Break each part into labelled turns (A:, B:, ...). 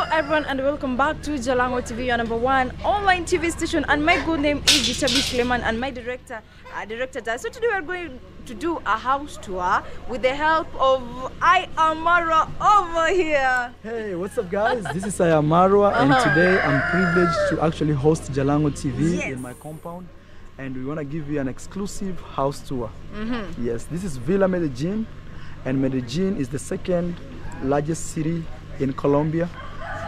A: Hello everyone and welcome back to Jalango TV, your number one online TV station. And my good name is Jitabi Suleiman and my director, uh, director. Dad. So today we are going to do a house tour with the help of I Amara over here.
B: Hey, what's up, guys? This is Ayamarwa, and
A: Uh-huh.
B: today I'm privileged to actually host Jalango TV
A: Yes.
B: in my compound, and we want to give you an exclusive house tour.
A: Mm-hmm.
B: Yes, this is Villa Medellin, and Medellin is the second largest city in Colombia,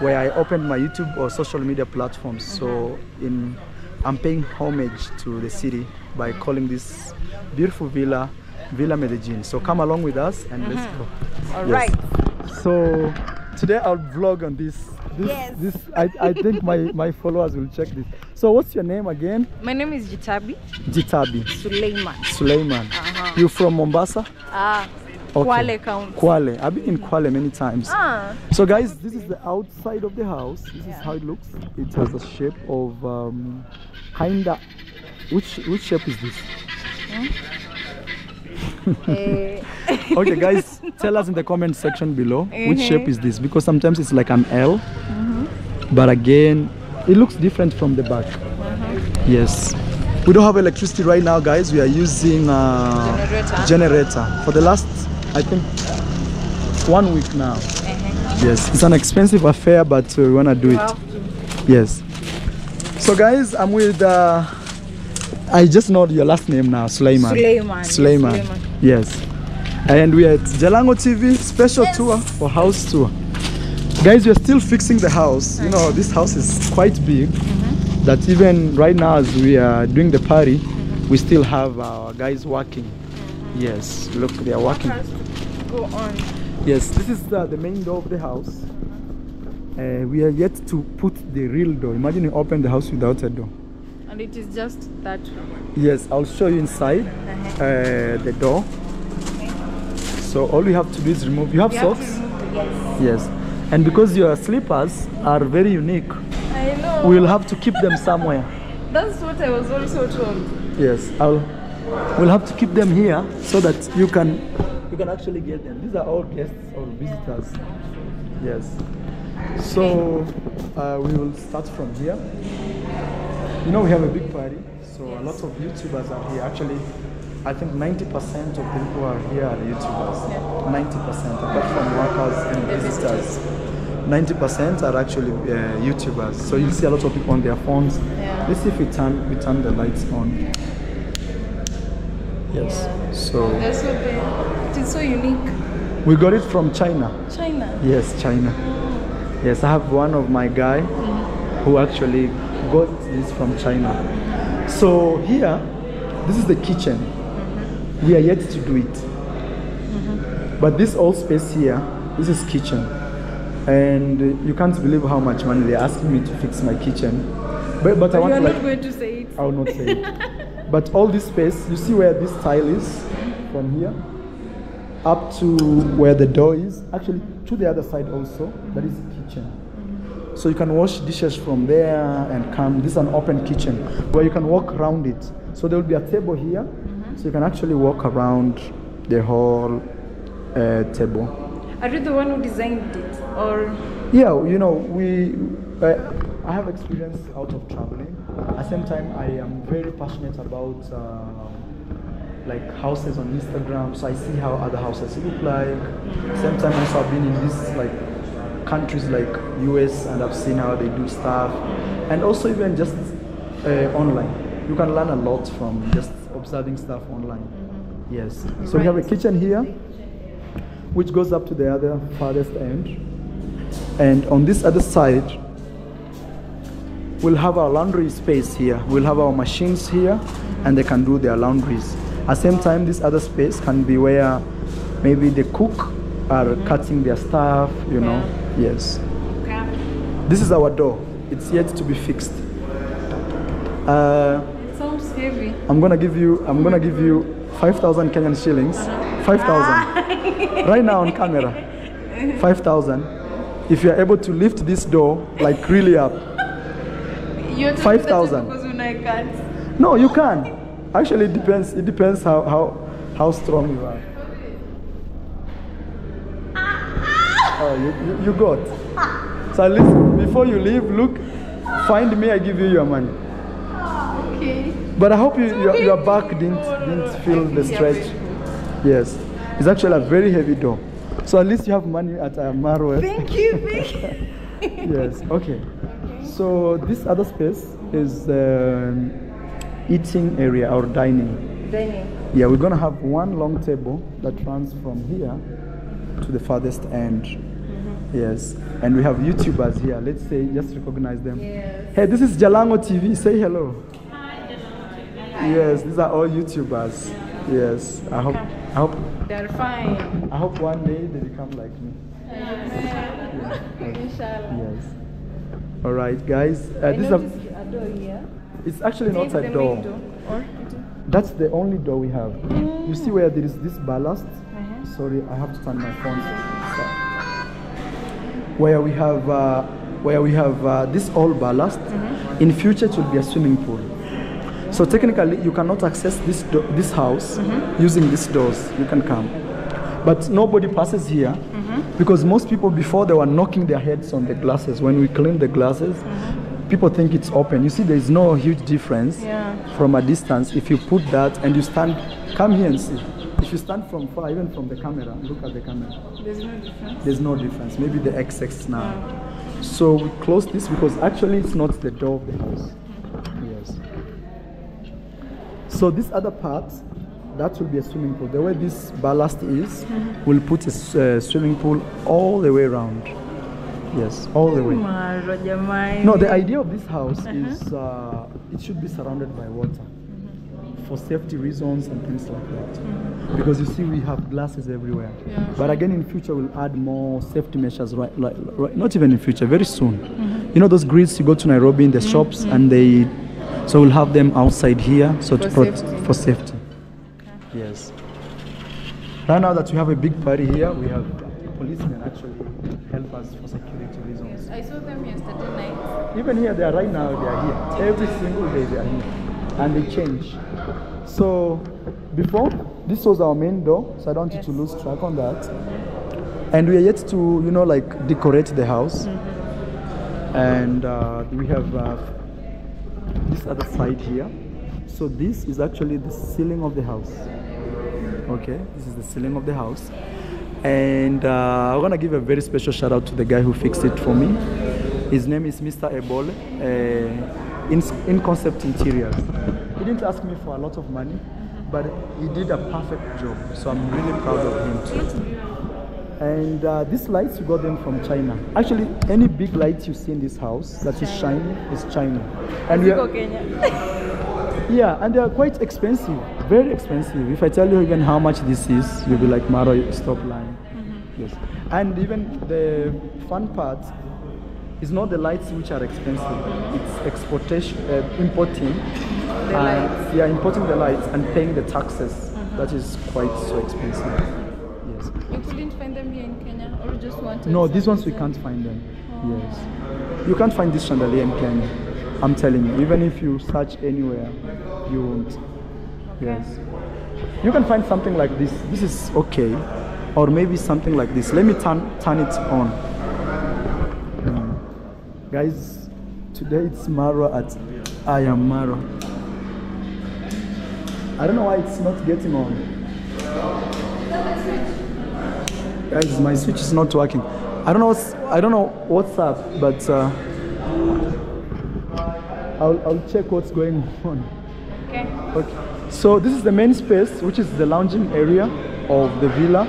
B: where I opened my YouTube or social media platforms. So,
A: Mm-hmm.
B: in I'm paying homage to the city by calling this beautiful villa Villa Medellin. So come along with us and let's go.
A: Mm-hmm. All
B: Yes.
A: right.
B: So today I'll vlog on this. This,
A: Yes.
B: this I, I think my, my followers will check this. So what's your name again?
A: My name is Jitabi
B: Jitabi
A: Suleiman.
B: Suleiman.
A: Uh-huh.
B: You from Mombasa?
A: Ah,
B: Okay.
A: Kwale County.
B: Kwale. I've been in Kwale many times.
A: Ah,
B: So guys, this is the outside of the house. This is how it looks. It has a shape of um, kinda. Which which shape is this?
A: eh,
B: Okay, guys, tell us in the comment section below which
A: Mhm.
B: shape is this because sometimes it's like an L,
A: Mm-hmm.
B: but again, it looks different from the back.
A: Mm-hmm.
B: Yes. We don't have electricity right now, guys. We are using uh,
A: Generator.
B: generator for the last, I think, one week now.
A: uh-huh.
B: Yes, it's an expensive affair, but uh, we wanna do it. Yes. So, guys, I'm with. Uh, I just know your last name now, Suleiman.
A: Suleiman, yes,
B: Suleiman. Yes. And we are at Jalango TV special tour for house tour. Guys, we're still fixing the house. You know, this house is quite big.
A: Mm-hmm.
B: That even right now, as we are doing the party, we still have our guys working. Yes, look, they are working.
A: go on.
B: Yes, this is the, the main door of the house. Uh, we are yet to put the real door. Imagine you open the house without a door.
A: And it is just that.
B: Yes, I'll show you inside
A: Uh-huh.
B: uh, the door. So all you have to do is remove. You have
A: have to
B: socks?
A: the- yes.
B: Yes. And because your slippers are very unique,
A: I know.
B: we'll have to keep them somewhere.
A: That's what I was also told.
B: Yes, I'll. We'll have to keep them here so that you can you can actually get them. These are all guests or visitors. Yes. So uh, we will start from here. You know we have a big party, so a lot of YouTubers are here. Actually, I think 90% of the people are here are YouTubers. 90% apart from workers and visitors. 90% are actually uh, YouTubers. So you'll see a lot of people on their phones.
A: Yeah.
B: Let's see if we turn we turn the lights on. Yes. So
A: That's so big. It is so unique.
B: we got it from China.
A: China.
B: Yes, China. Oh. Yes, I have one of my guy mm-hmm. who actually got this from China. So here, this is the kitchen. Mm-hmm. We are yet to do it. Mm-hmm. But this whole space here, this is kitchen. And you can't believe how much money they're asking me to fix my kitchen. But, but I
A: But
B: want
A: you are
B: to like,
A: not going to say it.
B: I will not say it. But all this space, you see where this tile is from here up to where the door is, actually to the other side also, that is the kitchen. So you can wash dishes from there and come. This is an open kitchen where you can walk around it. So there will be a table here, so you can actually walk around the whole uh, table.
A: Are you the one who designed it? Or
B: Yeah, you know, we. Uh, I have experience out of traveling. At the same time, I am very passionate about uh, like houses on Instagram. So I see how other houses look like. At the same time, also I've been in these like countries like US, and I've seen how they do stuff, and also even just uh, online. You can learn a lot from just observing stuff online. Yes. So we have a kitchen here, which goes up to the other farthest end. And on this other side, we'll have our laundry space here. We'll have our machines here, and they can do their laundries. At the same time, this other space can be where maybe the cook are cutting their stuff, you know. Yes.
A: okay.
B: This is our door. It's yet to be fixed. Uh,
A: It sounds heavy.
B: I'm gonna give you. I'm gonna give you 5,000 Kenyan shillings. 5,000. right now on camera. 5,000. If you're able to lift this door like really up.
A: You're telling me that
B: 5,000.
A: Because when I can't.
B: No, you can. Actually, it depends. It depends how how how strong you are. Uh-huh. Oh, you, you, you got. So at least before you leave, look, find me. I give you your money.
A: Oh, okay.
B: But I hope you, your, your back didn't didn't feel the stretch. Yes, it's actually a very heavy door. So at least you have money at Amaro.
A: Thank you, thank you.
B: yes. Okay. So this other space is um, eating area or dining.
A: Dining.
B: Yeah, we're gonna have one long table that runs from here to the farthest end. Yes, and we have YouTubers here. Let's say just recognize them.
A: Yes.
B: Hey, this is Jalango TV. Say hello. Yes, these are all YouTubers. Yes, I hope. I hope.
A: They're fine.
B: I hope one day they become like me.
A: Inshallah.
B: Yes. All right, guys. Uh, this is a,
A: a door here.
B: it's actually not
A: Maybe
B: a door.
A: Or
B: That's the only door we have. You see where there is this ballast?
A: Uh-huh.
B: Sorry, I have to turn my phone. Where we have uh, where we have uh, this old ballast.
A: Mm-hmm.
B: In future, it will be a swimming pool. So technically, you cannot access this this house
A: Mm-hmm.
B: using these doors. You can come, but nobody passes here. Because most people before they were knocking their heads on the glasses. When we clean the glasses, people think it's open. You see, there is no huge difference
A: Mm-hmm. Yeah.
B: from a distance. If you put that and you stand, come here and see. If you stand from far, even from the camera, look at the camera.
A: There's no difference.
B: There's no difference. Maybe the XX now. So we close this because actually it's not the door of the house. Yes. So this other part, that will be a swimming pool. The way this ballast is, we'll put a uh, swimming pool all the way around. Yes, all the way. No, the idea of this house uh-huh. is uh, it should be surrounded by water mm-hmm. for safety reasons and things like that. Mm-hmm. Because you see, we have glasses everywhere.
A: Yeah.
B: But again, in future, we'll add more safety measures. Right, like, right, not even in future, very soon. Mm-hmm. You know those grids you go to Nairobi in the shops, and they, so we'll have them outside here, so
A: For
B: to prot-
A: safety.
B: for safety. Yes. Right now that we have a big party here, we have policemen actually help us for security reasons.
A: I saw them yesterday night.
B: Even here, they are right now, they are here. Every single day they are here. And they change. So, before, this was our main door, so I don't want you to lose track on that. And we are yet to, you know, like decorate the house. And uh, we have uh, this other side here. So, this is actually the ceiling of the house. Okay, this is the ceiling of the house. And uh, I want to give a very special shout out to the guy who fixed it for me. His name is Mr. Ebole, uh, in, in Concept Interiors. He didn't ask me for a lot of money, but he did a perfect job. So I'm really proud of him too. And uh, these lights, we got them from China. Actually, any big light you see in this house that is shiny is China. And we are,
A: Kenya.
B: yeah, and they are quite expensive, very expensive. If I tell you even how much this is, you'll be like, Marwa, stop lying. Mm-hmm. Yes. And even the fun part is not the lights which are expensive. Mm-hmm. It's exportation, uh, importing.
A: The
B: and-
A: lights.
B: Yeah, importing the lights and paying the taxes. Mm-hmm. That is quite so expensive. Yes.
A: You couldn't find them here in Kenya, or just wanted?
B: No, these ones we can't find them. Oh. Yes. You can't find this chandelier in Kenya. I'm telling you, even if you search anywhere, you won't. Yes. You can find something like this. This is okay. Or maybe something like this. Let me turn turn it on. Mm. Guys, today it's Marwa at I am Marwa. I don't know why it's not getting on. Guys, my switch is not working. I don't know. What's, I don't know what's up, but uh, I'll, I'll check what's going on.
A: Okay.
B: Okay. So this is the main space, which is the lounging area of the villa,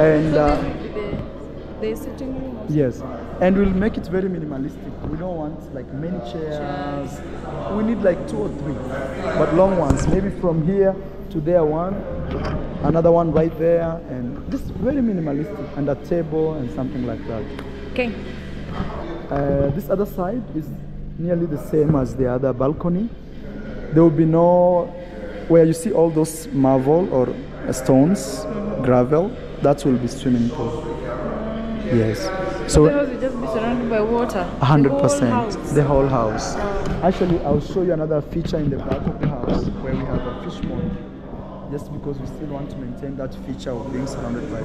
B: and
A: So
B: uh,
A: this will be the, the sitting room. Also.
B: yes, and we'll make it very minimalistic. We don't want like many chairs. We need like two or three, but long ones. Maybe from here to there one, another one right there, and just very minimalistic, and a table and something like that.
A: Okay.
B: Uh, this other side is nearly the same as the other balcony. There will be no, where you see all those marble or stones, gravel, that will be swimming pool. Yes.
A: So the
B: So,
A: house will just be surrounded by water.
B: hundred percent. the whole house. Actually, I'll show you another feature in the back of the house where we have a fish pond. Just because we still want to maintain that feature of being surrounded by,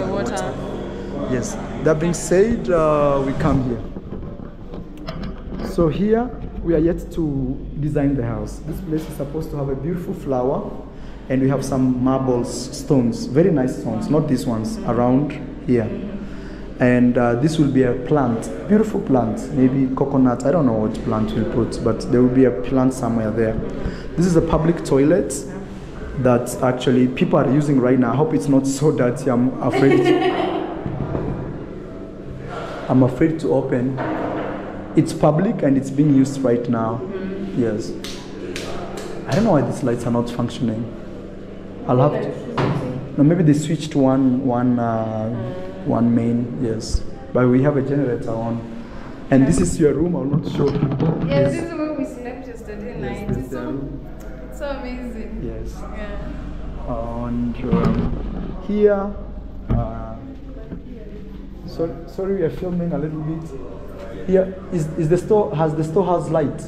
A: The water.
B: Yes. That being said, uh, we come here. So here we are yet to design the house. This place is supposed to have a beautiful flower, and we have some marbles, stones, very nice stones, not these ones around here. And uh, this will be a plant, beautiful plant, maybe coconut. I don't know what plant we'll put, but there will be a plant somewhere there. This is a public toilet that actually people are using right now. I hope it's not so dirty. I'm afraid. I'm afraid to open. It's public and it's being used right now. Yes. I don't know why these lights are not functioning. I'll have to. No, maybe they switched one one uh, one main. Yes, but we have a generator on. And this is your room. I'm not sure. people.
A: Yes, this is where we slept yesterday night. It's so, it's so amazing.
B: Yes.
A: Yeah.
B: And um, here. Uh, so, sorry, we are filming a little bit. Here is, is is the store has the store has light.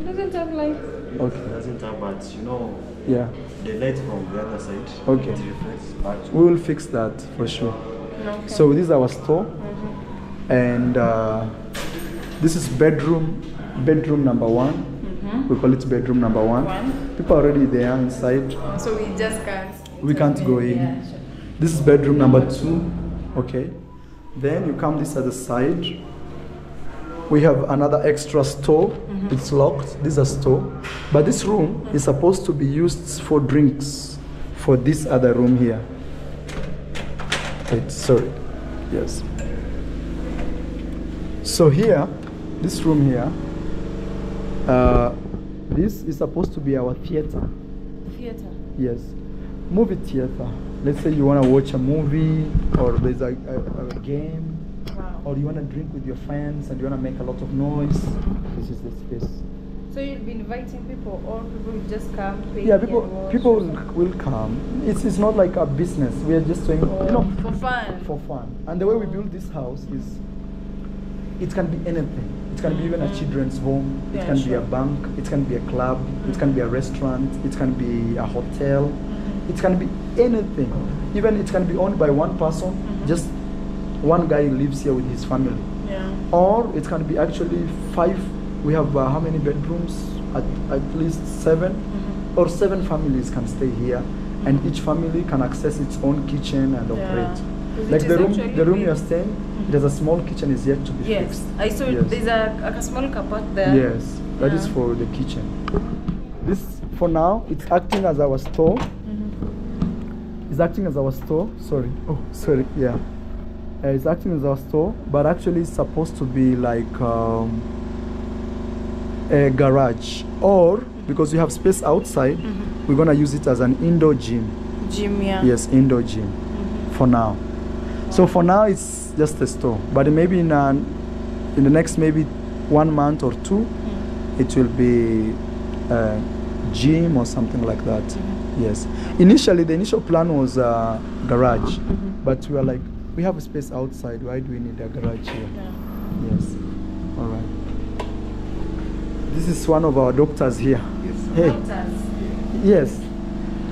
A: It doesn't have light.
B: Okay.
C: It doesn't have, but you know,
B: Yeah.
C: the light from the other side.
B: Okay.
C: It reflects back
B: We will fix that for sure.
A: Okay.
B: So this is our store, and uh, this is bedroom, bedroom number one. We call it bedroom number one.
A: One.
B: People are already there inside.
A: So we just can't.
B: We can't go in.
A: Yeah, sure.
B: This is bedroom number two. Okay. Then you come this other side. We have another extra store. It's locked. This is a store. But this room is supposed to be used for drinks for this other room here. Wait, sorry. Yes. So here, this room here, uh, this is supposed to be our theater.
A: Theater.
B: Yes. Movie theater. Let's say you want to watch a movie or there's a, a, a game. Or you want to drink with your friends and you want to make a lot of noise. This is the space.
A: So you'll be inviting people, or people will just come, pay
B: Yeah, people
A: watch
B: people will, will come. It's, it's not like a business. We are just doing, you know,
A: for fun.
B: for fun. And the way we build this house is it can be anything. It can be even a mm-hmm. children's home. It
A: Yeah,
B: can be a bank. It can be a club. It can be a restaurant. It can be a hotel. Mm-hmm. It can be anything. Even it can be owned by one person. Mm-hmm. Just one guy lives here with his family.
A: yeah.
B: Or it can be actually five. We have uh, how many bedrooms? At, at least 7 Or seven families can stay here, and each family can access its own kitchen and operate. Like the room, the room
A: big.
B: you're staying, it has a small kitchen is yet to be
A: Yes,
B: fixed.
A: I saw
B: Yes.
A: there's a, a small cupboard there.
B: Yes, that is
A: Yeah.
B: for the kitchen. This, for now, it's acting as our store.
A: Mhm.
B: It's acting as our store. Sorry. Oh, sorry. Yeah. Uh, it's acting as a store, but actually, it's supposed to be like um, a garage, or because we have space outside, mm-hmm. we're gonna use it as an indoor gym.
A: Gym, yeah.
B: Yes, indoor gym mm-hmm. for now. So for now, it's just a store, but maybe in an, in the next maybe one month or two, mm-hmm. it will be a gym or something like that. Yes. Initially, the initial plan was a garage, but we were like, we have a space outside. Why do we need a garage here?
A: Yeah.
B: Yes. All right. This is one of our doctors here.
D: Yes.
B: Hey.
A: Doctors.
B: Yes.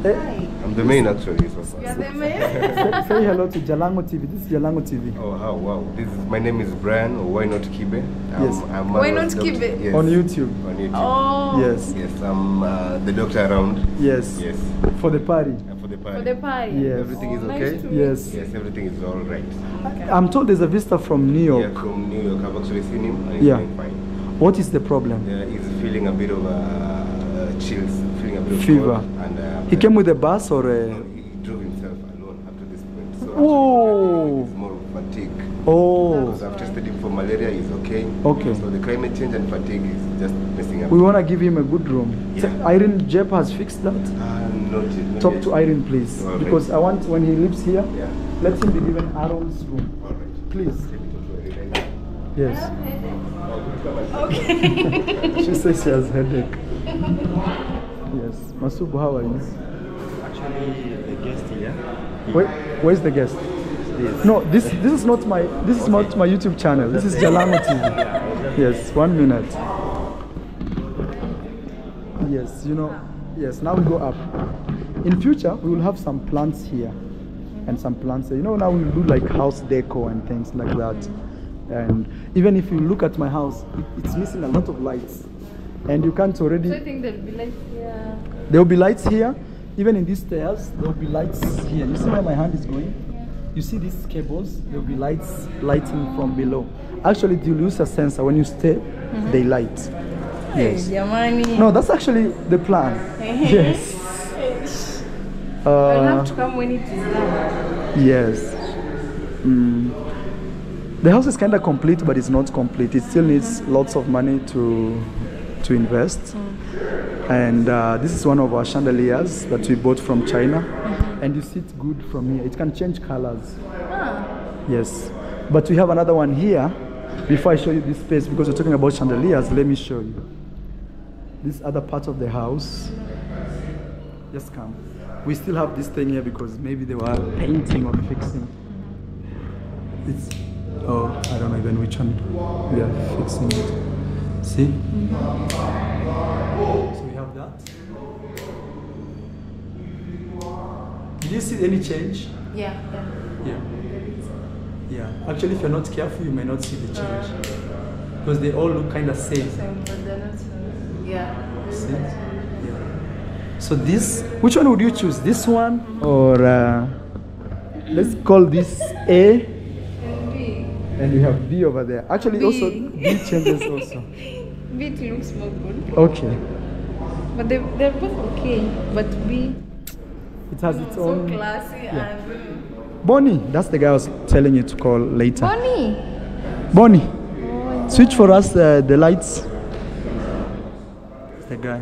B: Eh,
A: Hi.
D: I'm the main actually. So
A: You are the man.
B: say, say hello to Jalango TV. This is Jalango TV.
D: Oh how wow! This is my name is Brian. Or why not Kibe? I'm,
B: Yes.
D: I'm
A: Why not
D: doctor.
A: Kibe?
D: Yes.
B: On YouTube.
D: On YouTube.
A: Oh.
B: Yes.
D: Yes, I'm uh, the doctor around.
B: Yes.
D: Yes.
B: For the party.
D: And for the party.
A: For the party.
B: Yes.
D: Everything is
A: Oh, nice
D: okay?
A: to
B: Yes.
D: Yes, everything is all right.
A: Okay.
B: I'm told there's a visitor from New York.
D: Yeah, from New York. I've actually seen him and he's
B: Yeah.
D: doing fine.
B: What is the problem?
D: Yeah, he's feeling a bit of uh, chills, feeling a bit of
B: Fever.
D: cold, and uh,
B: He came with a bus or
D: No, he drove himself alone up to this point. So
B: Whoa.
D: actually, it's more of fatigue.
B: Oh.
D: Because I've tested him for malaria, he's okay.
B: Okay.
D: So the climate change and fatigue is just messing up.
B: We want to give him a good room. So
D: Yeah.
B: Irene Jep has fixed that.
D: Uh, not yet, not
B: Talk
D: yet.
B: to Irene, please.
D: All right.
B: Because I want, when he lives here,
D: Yeah.
B: let him be given Aaron's room.
D: All right.
B: Please.
D: Let me talk to her right now.
B: Yes.
A: Okay.
B: she says she has headache. Yes. Masubu, how are you?
C: Actually, the guest here. he-
B: Where, where's the guest? No, this this is not my this is not my YouTube channel. This is Jalango TV. Yes, one minute. Yes, you know. Yes, now we go up. In future, we will have some plants here. and some plants. You know, now we do like house deco and things like that. And even if you look at my house, it, it's missing a lot of lights, and you can't already.
A: So I think there'll be like yeah.
B: There will be lights here. Even in these stairs, there will be lights here. You see where my hand is going? You see these cables? There will be lights lighting from below. Actually, use a sensor. When you step, they light. Yes.
A: Hey.
B: No, that's actually the plan. yes.
A: I'll have
B: Uh,
A: to come when it is done.
B: yes. Mm. The house is kind of complete, but it's not complete. It still needs lots of money to to invest. And uh, this is one of our chandeliers that we bought from China. And you see it good from here. It can change colors. Ah. Yes. But we have another one here. Before I show you this space, because we're talking about chandeliers, let me show you. This other part of the house. Just come. We still have this thing here because maybe they were painting or fixing. Mm-hmm. It's oh, I don't know even which one we are fixing it. See? Mm-hmm. So we you see any change?
A: Yeah, yeah.
B: Yeah. Yeah. Actually, if you're not careful, you may not see the change. Because they all look kind of same.
A: Same, but they're not. Yeah.
B: See? Yeah. So this, which one would you choose? This one or uh, let's call this A,
A: And B.
B: and we have B over there. Actually,
A: B.
B: also B changes also.
A: B looks more good.
B: Okay.
A: But they, they're both okay. But B,
B: It has its
A: so
B: own.
A: classy and.
B: Bonnie, that's the guy I was telling you to call later.
A: Bonnie!
B: Bonnie, switch for us uh, the lights. It's the guy.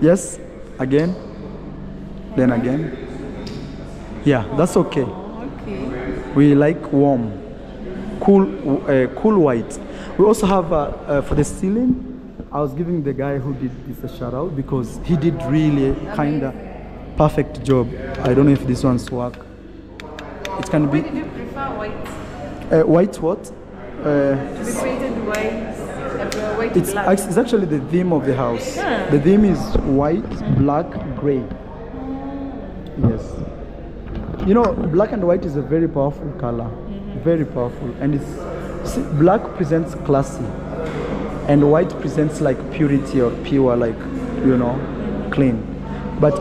B: Yes, again, then again. Yeah, that's okay.
A: Okay.
B: We like warm, cool, uh, cool white. We also have uh, uh, for the ceiling. I was giving the guy who did this a shout out because he did really kind of perfect job. I don't know if this one's work. It can
A: Why
B: be
A: did you prefer white?
B: uh, white what? Uh,
A: To be painted white, uh, white
B: It's,
A: black.
B: it's actually the theme of the house.
A: Huh.
B: The theme is white, black, gray. Yes. You know, black and white is a very powerful color. Very powerful. And it's see, black presents classy, and white presents like purity or pure, like you know, clean. But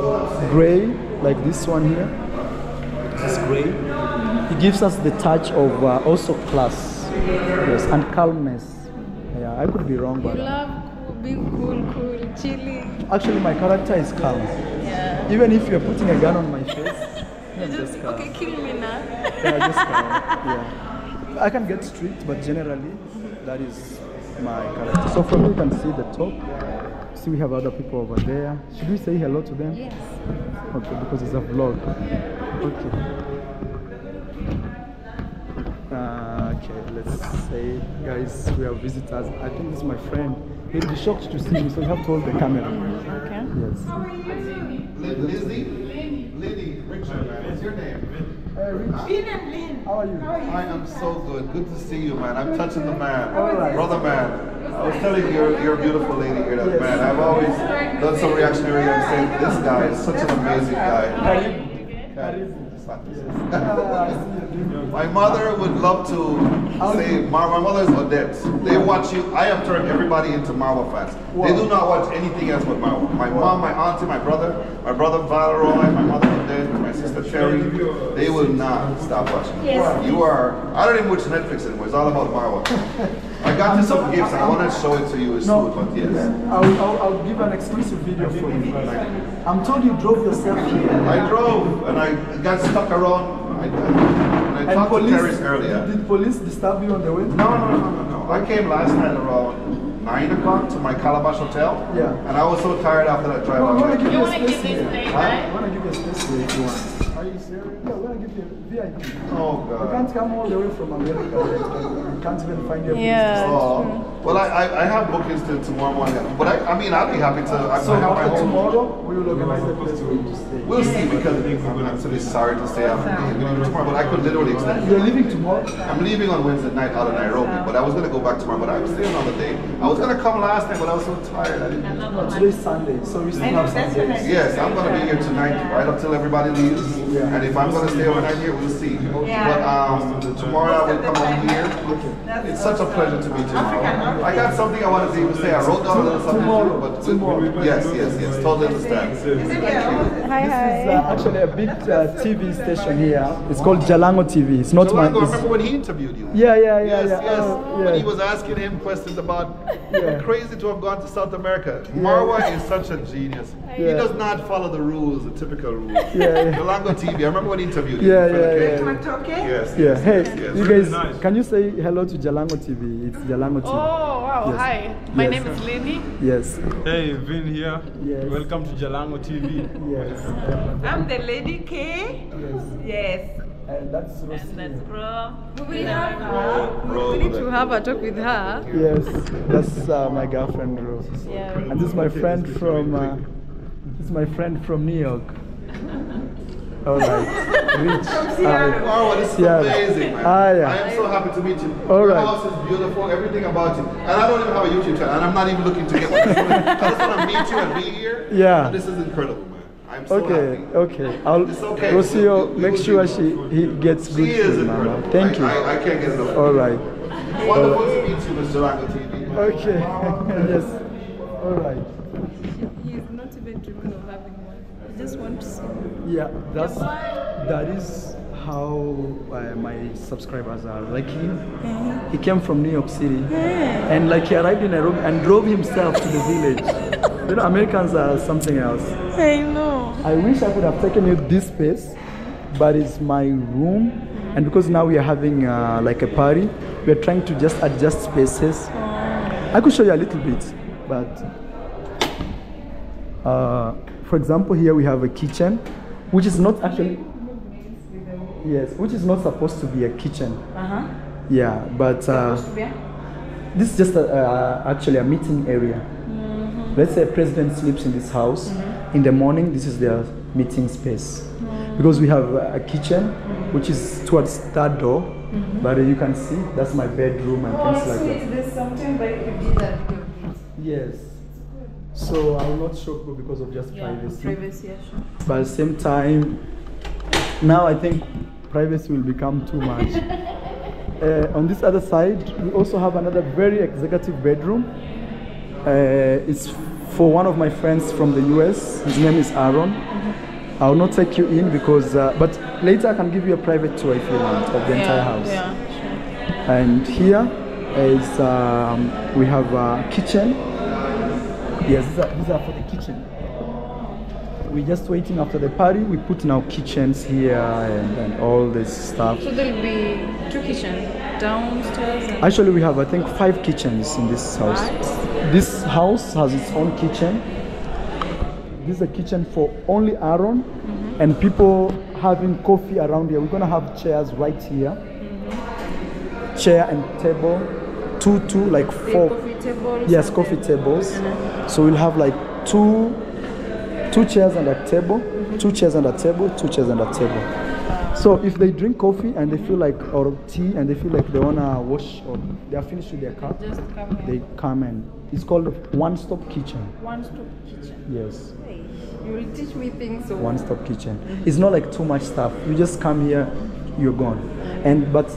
B: gray, like this one here, this is gray. It gives us the touch of uh, also class, yes, and calmness. Yeah, I could be wrong, but
A: love being cool, cool, chilly.
B: actually my character is calm.
A: Yeah.
B: Even if you're putting a gun on my face, I'm just calm.
A: Okay, kill me now.
B: Yeah, just calm. Yeah. I can get strict, but generally, that is my character. So from here you can see the top. See, we have other people over there. Should we say hello to them?
A: Yes.
B: Okay, because it's a vlog. Okay. Uh, okay, let's say, guys, we are visitors. I think this is my friend. He'll be shocked to see me, so you have to hold the camera.
A: Okay.
B: Yes. How are you doing?
D: Lizzie? Lily, Richard. What's your name?
B: Hey, Rich. How are you?
D: I am so good. Good to see you, man. I'm touching the man.
B: All right.
D: Brother man. I was telling your, you're, you're a beautiful lady here, that man. I've always done some reactionary and said, this guy is such an amazing guy.
B: Karibu. Karibu. I see you
D: My mother would love to say, Mar- my mother is Odette. They watch you. I have turned everybody into Marwa fans. They do not watch anything else but Marwa. My mom, my auntie, my brother, my brother Valeroy, my mother Odette, my sister Cherry, they will not stop watching.
A: Yes.
D: You are, I don't even watch Netflix anymore. It's all about Marwa. I got you some gifts and I want to show it to you as
B: No,
D: soon, but yes.
B: I'll, I'll, I'll give an exclusive video for you. I'm told you drove yourself here.
D: I drove and I got stuck around. I, and I talked to Terrace earlier.
B: Did police disturb you on the way?
D: No, no, no, no, no. I came last night around 9 o'clock to my Calabash hotel.
B: Yeah.
D: And I was so tired after that drive.
B: No, I
D: I
B: want to give you a space here. I want to give you a space here if you want. Are you serious? Yeah, we're going to give you VIP.
D: oh,
B: You
D: God.
B: can't come all the way from America. right? You can't even find your
A: Yeah.
D: Well, I, I, I have bookings till tomorrow morning, but I, I mean, I'll be happy to. I,
B: So
D: I have my
B: after
D: own-
B: tomorrow, we will organize a place for you to stay.
D: We'll see because I'm absolutely sorry to say I'm leaving tomorrow, but I could literally extend.
B: You're leaving tomorrow?
D: I'm leaving on Wednesday night out of Nairobi, but I was gonna go back tomorrow, but I'm staying on the day. I was gonna come last night, but I was so tired. I didn't.
B: No, today's Sunday, so we still have some days.
D: Yes, I'm gonna be here tonight, right up till everybody leaves. And if I'm gonna stay overnight here, we'll see. But um, tomorrow I will come over here. It's such a pleasure to meet you. Mama. I got something I wanted to even say. I wrote down a little something
B: Tomorrow,
D: but
B: tomorrow.
D: yes, yes, yes, totally understand.
A: Hi,
B: It's uh, actually a big uh, TV station here. It's called Jalango TV. It's not my.
D: Jalango,
B: it's-
D: remember when he interviewed you?
B: Yeah, yeah, yeah,
D: Yes,
B: yeah.
D: yes.
B: Oh,
D: When he was asking him questions about
B: Yeah.
D: crazy to have gone to South America. Marwa is such a genius. He does not follow the rules, the typical rules.
B: Yeah, yeah.
D: Jalango TV. I remember when he interviewed you.
B: Yeah,
D: in front of
B: yeah,
D: Kate.
B: yeah.
D: Yes.
B: Yeah,
D: yes,
B: hey,
D: yes, yes.
B: you guys, can you say hello to Jalango TV? It's Jalango TV.
E: Oh wow!
B: Yes.
E: Hi, my
B: Yes.
E: name is Lenny.
B: Yes,
C: Hey, Vin here.
B: Yes.
C: Welcome to Jalango TV.
B: yes.
E: I'm the Lady K. Yes, Yes.
B: And that's
E: and that's bro.
A: We have her.
D: Bro,
A: We need to have a talk with her.
B: Yes, that's uh, my girlfriend Rose.
A: Yeah.
B: And this is my friend from. Uh, this is my friend from New York. All right, Rich. Hi.
D: Marwa, this is
B: Yeah.
D: amazing, man.
B: Ah, yeah.
D: I am so happy to meet you.
B: All
D: Your
B: right.
D: house is beautiful, everything about you. And I don't even have a YouTube channel, and I'm not even looking to get one. I just want to meet you and be here.
B: Yeah.
D: And this is incredible, man. I'm so
B: Okay,
D: happy.
B: okay. I'll
D: It's okay.
B: Rocio,
D: We- we
B: make sure she he gets
D: She
B: good
D: is
B: food, Mama.
D: incredible.
B: Thank you.
D: I, I, I can't get enough.
B: All right.
D: Wonderful to meet you, Mr. Rango TV. man.
B: Okay. yes. All right.
A: He's not even dreaming of having one. He just wants to see.
B: Yeah, that's that is how uh, my subscribers are. Like he, he came from New York City, and like he arrived in Nairobi and drove himself to the village. You know, Americans are something else.
A: I know.
B: I wish I could have taken you this space, but it's my room, and because now we are having uh, like a party, we are trying to just adjust spaces. I could show you a little bit, but uh, for example, here we have a kitchen, which is not actually yes, which is not supposed to be a kitchen.
A: Uh huh.
B: Yeah, but uh, this is just a, uh, actually a meeting area. Mm-hmm. Let's say a president sleeps in this house. Mm-hmm. In the morning, this is their meeting space. Because we have a kitchen, which is towards that door. But uh, you can see that's my bedroom and things like that.
A: there's something like you did that.
B: Yes. So I will not show people because of just
A: Yeah,
B: privacy.
A: privacy, yeah, sure.
B: But at the same time, now I think privacy will become too much. uh, on this other side, we also have another very executive bedroom. Uh, it's for one of my friends from the US. His name is Aaron. I will not take you in because, uh, but later I can give you a private tour if you want of the entire house.
A: Yeah, sure.
B: And here is um, we have a kitchen. Yes, these are, these are for the kitchen. We're just waiting after the party. We put in our kitchens here and, and all this stuff.
A: So there'll be two kitchens downstairs and
B: Actually, we have I think five kitchens in this house. This house has its own kitchen. This is a kitchen for only Aaron mm-hmm. and people having coffee around here. We're gonna have chairs right here. Mm-hmm. Chair and table, two, two, like four.
A: coffee tables.
B: Yes, coffee tables. So we'll have like two, two chairs and a table, mm-hmm. two chairs and a table, two chairs and a table. So if they drink coffee and they feel like or tea and they feel like they wanna wash or they are finished with their cup,
A: Just come here.
B: they come and it's called one-stop kitchen.
A: One stop kitchen.
B: Yes,
A: Hey, you will teach me things. So
B: one-stop kitchen. It's not like too much stuff. You just come here, you're gone. And but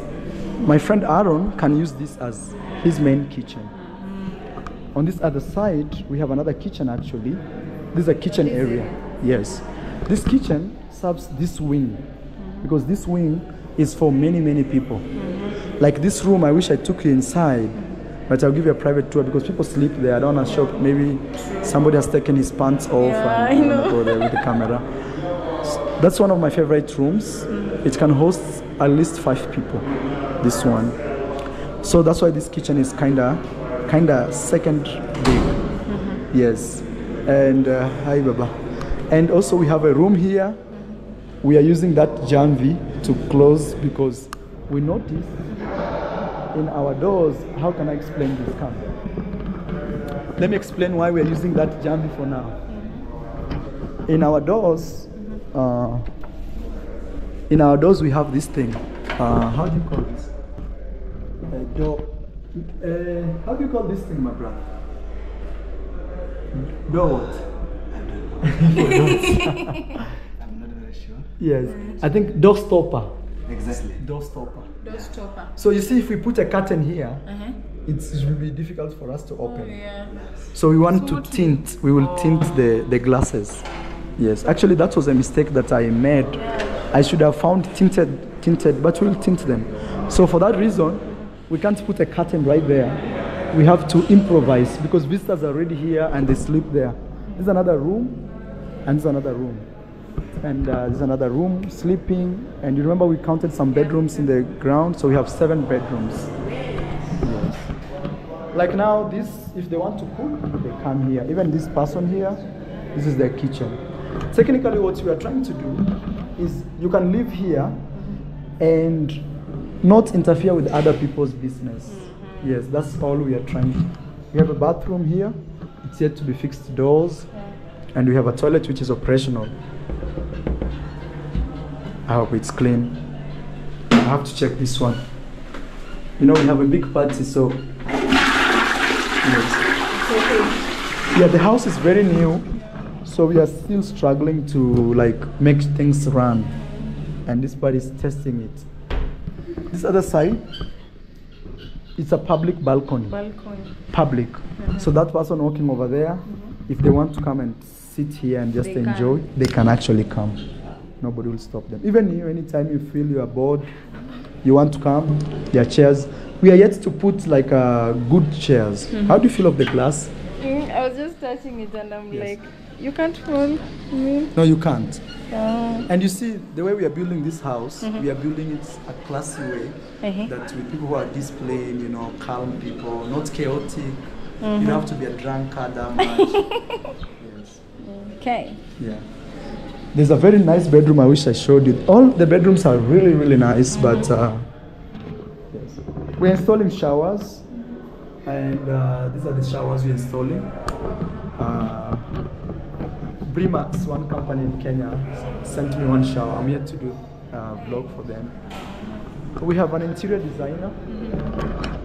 B: my friend Aaron can use this as his main kitchen. On this other side, we have another kitchen actually. This is a kitchen area. Yes. This kitchen serves this wing because this wing is for many, many people. Mm-hmm. Like this room, I wish I took you inside, but I'll give you a private tour because people sleep there. I don't want to show. Maybe somebody has taken his pants off
A: Yeah,
B: and
A: I
B: wanna go there with the camera. That's one of my favorite rooms. Mm-hmm. It can host at least five people. This one. So that's why this kitchen is kinda, kinda second big. Yes. And uh, hi, Baba. And also we have a room here. We are using that Janvi to close because we noticed in our doors, how can I explain this? Come. Let me explain why we're using that jambi for now. In our doors, uh, in our doors we have this thing. Uh, how do you call this? A door. Uh, how do you call this thing, my brother? Door what?
C: I'm not very sure.
B: Yes, I think door stopper.
C: Exactly.
B: Door stopper.
A: Door stopper.
B: So you see, if we put a curtain here,
A: Uh-huh.
B: it's, it will be difficult for us to open.
A: Oh, yeah.
B: So we want
A: So
B: to
A: what we-
B: tint. We will tint the, the glasses. Yes, actually that was a mistake that I made. I should have found tinted, tinted, but we'll tint them. So for that reason, we can't put a curtain right there. We have to improvise because visitors are already here and they sleep there. This is another room, and this is another room, and uh, this another room sleeping. And you remember we counted some bedrooms in the ground, so we have seven bedrooms. Yes. Like now, this, if they want to cook, they come here. Even this person here, this is their kitchen. Technically, what we are trying to do is you can live here and not interfere with other people's business. Mm-hmm. Yes, that's all we are trying. We have a bathroom here, it's yet to be fixed doors, and we have a toilet which is operational. I hope it's clean. I have to check this one. You know, we have a big party, so Yes. Yeah, the house is very new, so we are still struggling to like make things run, and this party is testing it. This other side, it's a public balcony.
A: Balcony.
B: Public. So that person walking over there, if they want to come and sit here and just
A: They can.
B: enjoy, they can actually come. Nobody will stop them. Even you, anytime you feel you are bored, you want to come, there are chairs. We are yet to put like uh, good chairs. How do you feel of the glass?
A: Mm, I was just touching it and I'm
B: Yes.
A: like, you can't me.
B: No, you can't.
A: Oh.
B: And you see, the way we are building this house, we are building it a classy way.
A: Uh-huh.
B: That with people who are displaying, you know, calm people, not chaotic. You don't have to be a drunkard that much. yes.
A: Okay.
B: Yeah. There's a very nice bedroom I wish I showed you. All the bedrooms are really, really nice, but uh, yes. we're installing showers, and uh, these are the showers we're installing. Uh, Brimax, one company in Kenya, sent me one shower. I'm here to do a vlog for them. We have an interior designer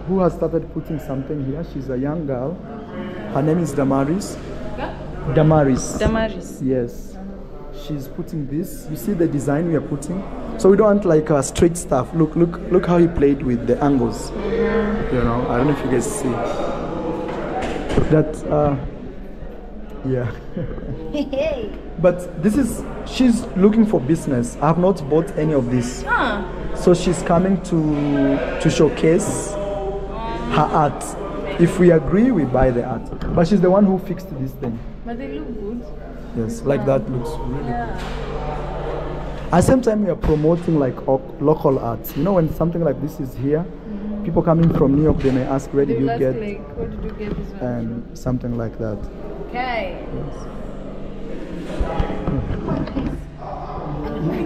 B: who has started putting something here. She's a young girl. Her name is Damaris. Damaris.
A: Damaris.
B: Yes. She's putting this. You see the design we are putting? So we don't want like uh, straight stuff. Look, look, look how he played with the angles. You know, I don't know if you guys see. That, uh, yeah. but this is, she's looking for business. I have not bought any of this.
A: Ah.
B: So she's coming to to showcase her art. If we agree, we buy the art. But she's the one who fixed this thing.
A: But they look good.
B: Yes, like that looks really good. At the same time, we are promoting like local arts. You know, when something like this is here, people coming from New York, they may ask, where did you
A: ask
B: get?
A: like, where did you get this one?
B: And something like that.
A: Okay.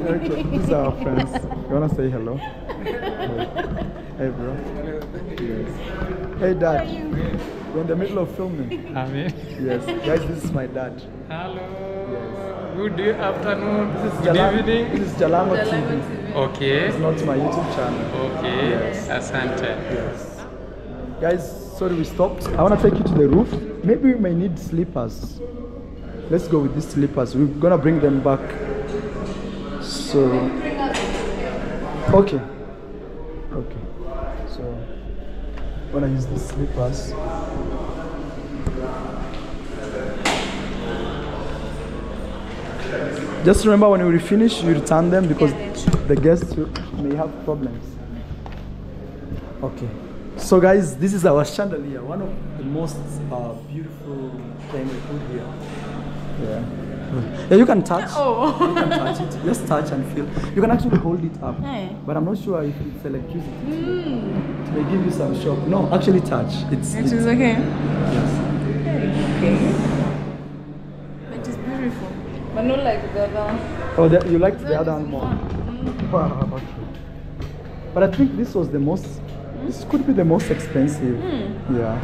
B: okay, these are our friends. You wanna say hello? hey, bro. Yes. Hey, dad. We're in the middle of filming.
F: Amen.
B: Yes, guys, this is my dad.
F: Hello. Good afternoon.
B: This is
F: Good
B: Jalang-
F: evening.
B: This is Jalango TV.
F: Okay.
B: It's not my YouTube channel.
F: Okay.
B: Yes.
F: Asante.
B: Yes. Guys, sorry we stopped. I want to take you to the roof. Maybe we may need slippers. Let's go with these slippers. We're gonna bring them back. So, okay, okay. So, I'm gonna use these slippers. Just remember when we finish, you return them because the guests may have problems. Okay. So guys, this is our chandelier, one of the most uh, beautiful thing we put here. Yeah. Yeah, you can touch.
A: Oh.
B: You can touch it. Just touch and feel. You can actually hold it up.
A: Eh.
B: But I'm not sure if it's electricity. It may give you some shock. No, actually touch. It's,
A: It
B: it's
A: is okay.
B: yes.
A: Okay. It is beautiful. But not like the other one.
B: Oh, the, you liked the other one more.
A: Mm.
B: Wow. But I think this was the most This could be the most expensive. Yeah.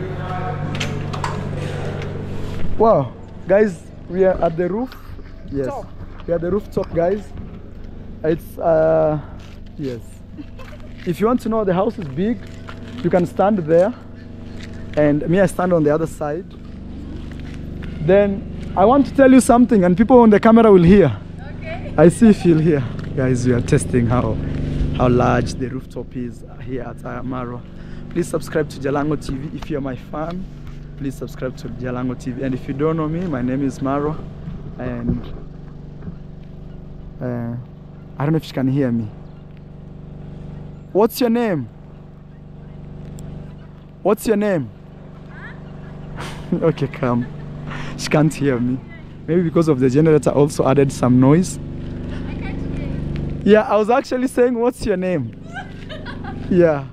B: Wow, guys, we are at the roof. Yes,
A: Top.
B: we are at the rooftop, guys. It's uh, yes. if you want to know, the house is big. You can stand there, and me, I stand on the other side. Then I want to tell you something, and people on the camera will hear.
A: Okay.
B: I see if you'll hear. Guys, we are testing how how large the rooftop is here at Amaro. Please subscribe to Jalango TV if you're my fan. Please subscribe to Jalango TV. And if you don't know me, my name is Marwa. And uh, I don't know if you can hear me. What's your name? What's your name? okay, come. She can't hear me. Maybe because of the generator also added some noise. Yeah, I was actually saying, what's your name? yeah.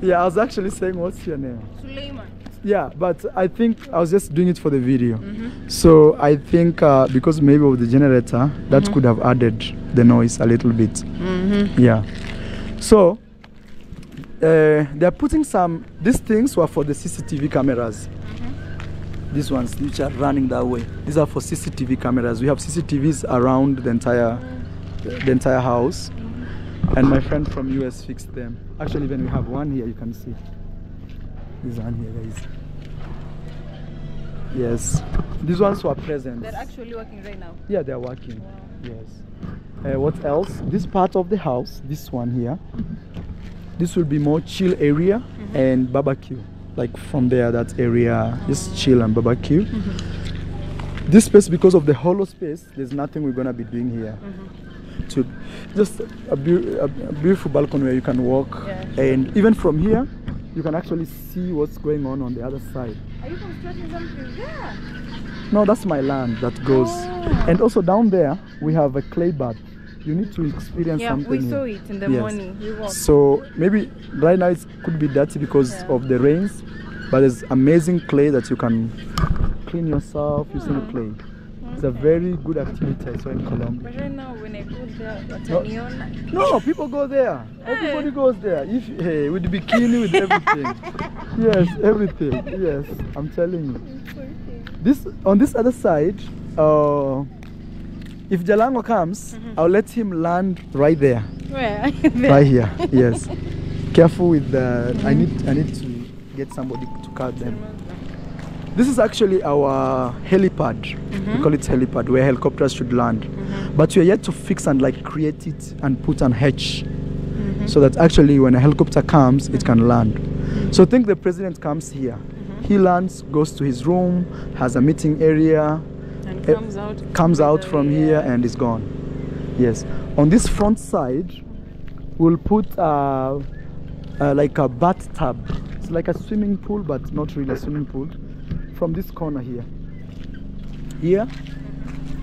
B: Yeah, I was actually saying, what's your name?
A: Suleiman.
B: Yeah, but I think I was just doing it for the video. So I think uh, because maybe of the generator, that could have added the noise a little bit. Yeah. So uh, they're putting some, these things were for the CCTV cameras. These ones which are running that way. These are for CCTV cameras. We have CCTVs around the entire, the entire house. And my friend from US fixed them. Actually, when we have one here, you can see. This one here, guys. Yes. These ones were present.
A: They're actually working right now.
B: Yeah, they're working. Yes. Uh, what else? This part of the house, this one here, this will be more chill area mm-hmm. and barbecue. Like from there, that area, just chill and barbecue. Mm-hmm. This space, because of the hollow space, there's nothing we're gonna be doing here. Mm-hmm. To just a, beau- a, beautiful balcony where you can walk,
A: Yeah.
B: and even from here, you can actually see what's going on on the other side.
A: Are you constructing something there?
B: No, that's my land that goes.
A: Oh.
B: And also down there, we have a clay bath. You need to experience
A: Yeah,
B: something.
A: we
B: here.
A: saw it in the
B: Yes.
A: morning. We.
B: So maybe right now it could be dirty because
A: Yeah.
B: of the rains, but there's amazing clay that you can clean yourself using clay. It's a very good activity I saw in Colombia.
A: But right now, when I go there,
B: No.
A: wataniona.
B: No, people go there. Everybody goes there. If hey, with the bikini, with everything. yes, everything. Yes, I'm telling you. This on this other side, uh, if Jalango comes, I'll let him land right there,
A: Where?
B: right here. Yes. Careful with the. I need. I need to get somebody to cut them. This is actually our helipad. We call it helipad, where helicopters should land. But we are yet to fix and like create it and put an hatch, so that actually when a helicopter comes, it can land. So think the president comes here. He lands, goes to his room, has a meeting area,
A: and
B: Eh,
A: comes out.
B: comes out from
A: the-
B: here and is gone. Yes. On this front side, we'll put uh, uh, like a bathtub. It's like a swimming pool, but not really a swimming pool. From this corner here. Here,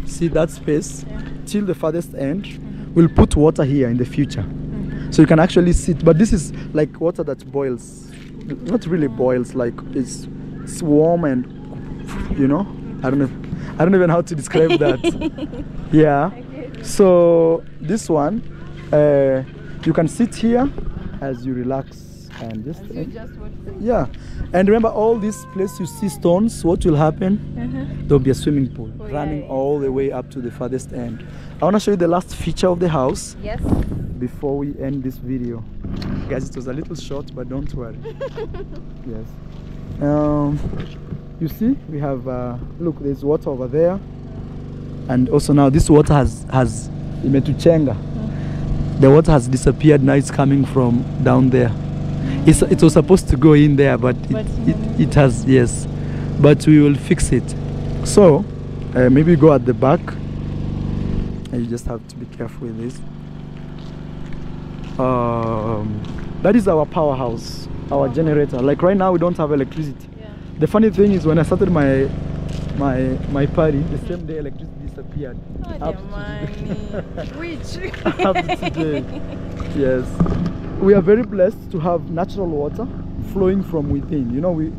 B: see that space till the farthest end. We'll put water here in the future, so you can actually sit. But this is like water that boils, not really boils. Like it's, it's warm and you know. I don't know. I don't even know how to describe that. yeah. So this one, uh, you can sit here as you relax and just.
A: You just
B: yeah. And remember, all these places you see stones. What will happen? There'll be a swimming pool
A: Oh, yeah,
B: running
A: yeah.
B: all the way up to the farthest end. I want to show you the last feature of the house
A: Yes.
B: before we end this video. Guys, it was a little short, but don't worry. yes. Um, you see, we have uh, look. There's water over there, and also now this water has has imetuchenga. The water has disappeared. Now it's coming from down there. It's, it was supposed to go in there, but it,
A: But,
B: it, it has yes. But we will fix it. So uh, maybe go at the back. And you just have to be careful with this. Um, that is our powerhouse, our generator. Like right now, we don't have electricity.
A: Yeah.
B: The funny thing is, when I started my my my party, the same day electricity disappeared.
A: Oh,
B: Up to.
A: Which?
B: Up to today. Yes, we are very blessed to have natural water flowing from within. You know, we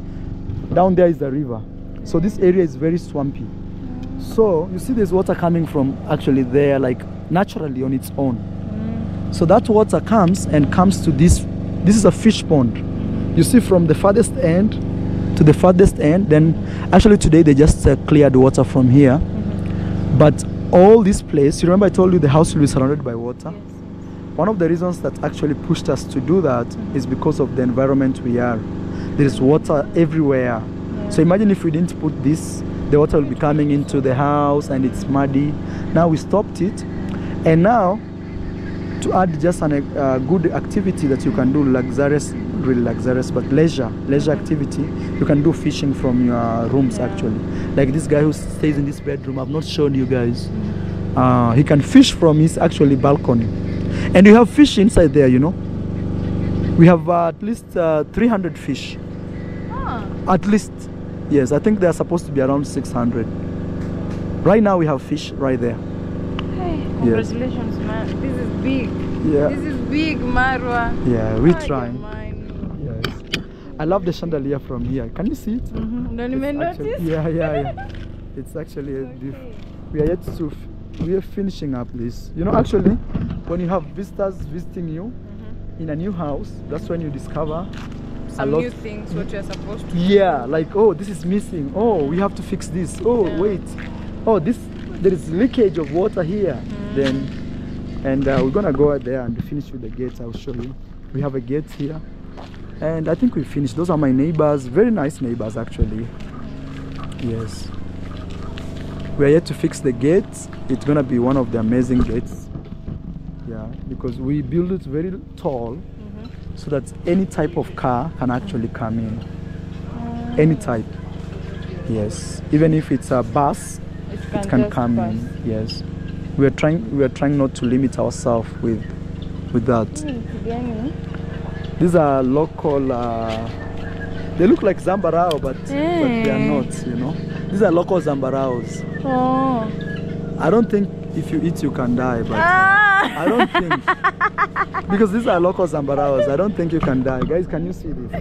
B: down there is the river, so this area is very swampy. So you see, there's water coming from actually there, like naturally on its own. So that water comes and comes to this this is a fish pond. You see from the farthest end to the farthest end. Then actually today they just uh, cleared water from here, but all this place. You remember I told you the house will be surrounded by water. One of the reasons that actually pushed us to do that is because of the environment we are. There is water everywhere. So imagine if we didn't put this, the water will be coming into the house and it's muddy. Now we stopped it, and now to add just an, uh, good activity that you can do, luxurious, really luxurious, but leisure, leisure activity. You can do fishing from your rooms actually. Like this guy who stays in this bedroom, I've not shown you guys. Uh, he can fish from his actually balcony, and you have fish inside there. You know, we have uh, at least uh, 300 fish. At least, yes. I think they are supposed to be around 600. Right now we have fish right there.
A: Hey, congratulations, man. This is big.
B: Yeah.
A: This is big, Marwa.
B: Yeah, we're trying. Yes. I love the chandelier from here. Can you see it?
A: Mhm. Ndio
B: It's
A: nimenotice.
B: actually- Yeah, yeah, yeah. It's actually a diff. We are yet to. We are finishing up this. You know, actually, when you have visitors visiting you in a new house, that's when you discover
A: Some
B: lot-
A: new things what you're supposed to
B: Yeah, like oh, this is missing. Oh, we have to fix this. Oh,
A: Yeah.
B: wait. Oh, this there is leakage of water here. Then, and uh, we're gonna go out there and finish with the gate. I'll show you. We have a gate here, and I think we finished. Those are my neighbors. Very nice neighbors, actually. Yes. We are yet to fix the gates. It's gonna be one of the amazing gates. Yeah, because we build it very tall, so that any type of car can actually come in. Any type. Yes. Even if it's a bus
A: It
B: it can come
A: pass.
B: in yes. We are trying we are trying not to limit ourselves with with that.
A: Hmm, kigani?
B: these are local uh, they look like zambarau but, but they are
A: Mm.
B: not you know these are local zambaraus
A: Oh.
B: i don't think if you eat you can die but
A: Ah.
B: i don't think because these are local zambaraus i don't think you can die guys can you see this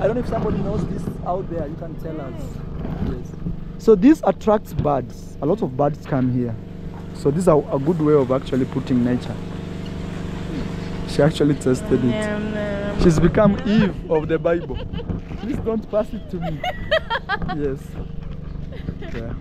B: I don't know if somebody knows this out there. You can tell us. Yes. So this attracts birds. A lot of birds come here. So this is a, a good way of actually putting nature. She actually tested it. She's become Eve of the Bible. Please don't pass it to me. yes. Yeah.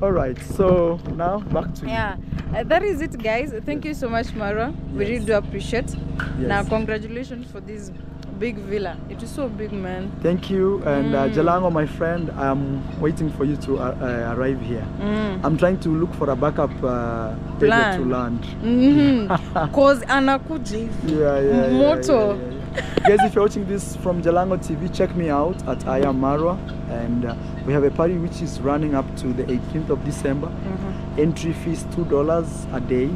B: All right. So now back to
A: Yeah, uh, that is it, guys. Thank you so much, Marwa. We really do appreciate.
B: you.
A: Now, congratulations for this big villa. It is so big, man.
B: Thank you. And uh,
A: Mm.
B: Jalango, my friend, I'm waiting for you to uh, uh, arrive here.
A: Mm.
B: I'm trying to look for a backup uh,
A: Plan.
B: to land.
A: Mm-hmm. Cause anakuja hivi.
B: Yeah, yeah, yeah,
A: Moto.
B: yeah, yeah, yeah. Guys, if you're watching this from Jalango TV, check me out at am Marwa, and uh, we have a party which is running up to the 18th of December.
A: Mhm.
B: Entry fees two dollars a day.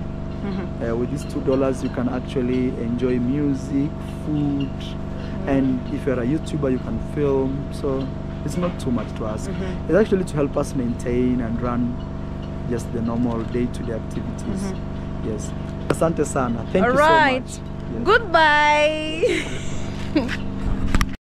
A: Mhm.
B: Uh, with these two dollars, you can actually enjoy music, food, and if you're a YouTuber, you can film. So it's not too much to ask.
A: Mhm.
B: It's actually to help us maintain and run just the normal day-to-day activities. Yes. Asante sana. Thank
A: All
B: you
A: right.
B: so much.
A: Goodbye.